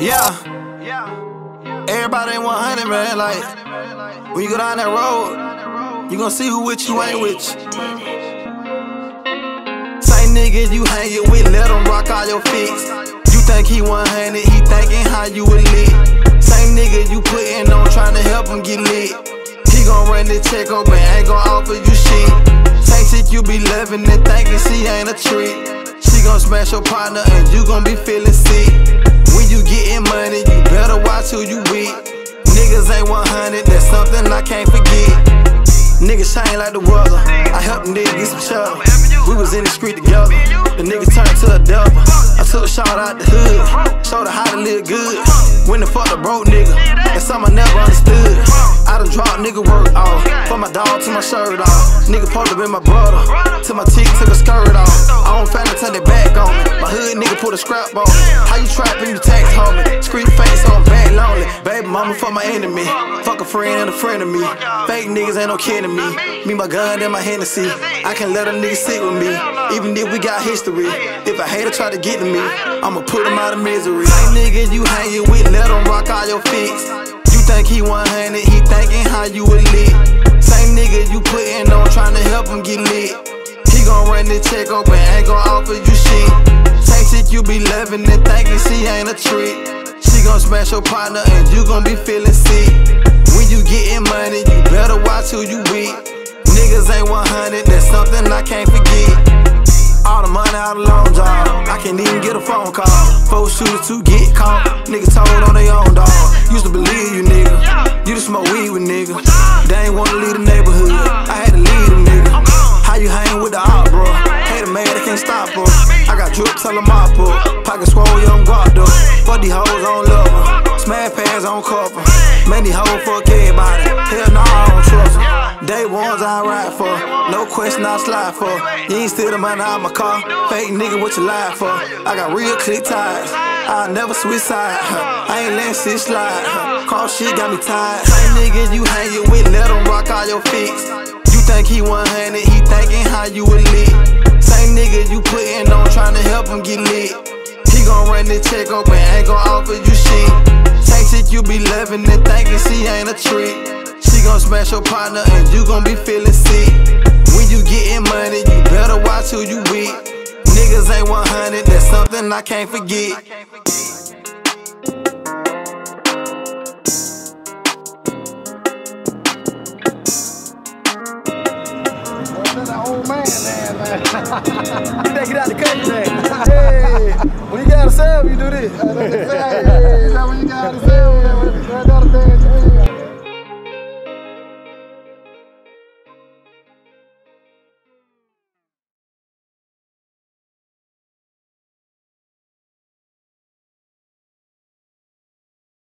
Yeah. Everybody ain't 100, man. Like, when you go down that road, you gonna see who with you, ain't with you. Same niggas you hangin' with, let them rock all your fix. You think he 100, he thinking how you a lit. Same nigga you puttin' on, trying to help him get lit. He gon' run the check up and ain't gon' offer you shit. Same shit you be loving and thinking she ain't a trick. She gon' smash your partner and you gon' be feeling I can't forget. Niggas shine like the weather. I helped niggas get some cheddar. We was in the street together. The niggas turned to a devil. I took a shot out the hood. Showed her how to live good. When the fuck the broke nigga. That's something I never understood. I done dropped nigga work off. From my dog to my shirt off. Nigga pulled up in my brother. To my chick took a skirt off. I don't family turn their back on me. My hood nigga put a scrap on. How you trapping, you tax mama fuck my enemy. Fuck a friend and a friend of me. Fake niggas ain't no kidding me. Me, my gun, and my Hennessy. I can let a nigga sit with me. Even if we got history. If a hater try to get to me, I'ma put him out of misery. Same niggas you hangin' with, let him rock all your fix. You think he 100, he thinking how you a lit. Same nigga you puttin' on, trying to help him get lit. He gon' run the check up and ain't gon' offer you shit. Same shit you be loving and thinking she ain't a trick. She gon' smash your partner and you gon' be feeling sick. When you gettin' money, you better watch who you with. Niggas ain't 100, that's something I can't forget. All the money out of long job, I can't even get a phone call. Four shooters to get caught, niggas told on their own dog. Used to believe you, nigga. You to smoke weed with niggas. They ain't wanna leave the neighborhood. I got drip, tell them up. Pocket swole, young guard, though. Fuck these hoes, I don't love them. Smash pads on couple. Man, these hoes fuck everybody. Hell no, I don't trust. Day ones I ride for. No question I slide for. You ain't steal the money out my car. Fake nigga, what you lie for? I got real click ties. I never switch side. I ain't letting shit slide. Cross shit got me tired. Same niggas you hangin' with, let them rock all your fix. You think he 100, he thinking how you a lit. Same nigga you puttin' on, trying to help him get lit. He gon' run the check up and ain't gon' offer you shit. Same shit you be loving and thinking she ain't a trick. She gon' smash your partner and you gon' be feeling sick. When you gettin' money, you better watch who you with. Niggas ain't 100, that's something I can't forget. That old man there, man. you think get out the country, man. hey, when you got a of cell, you do this.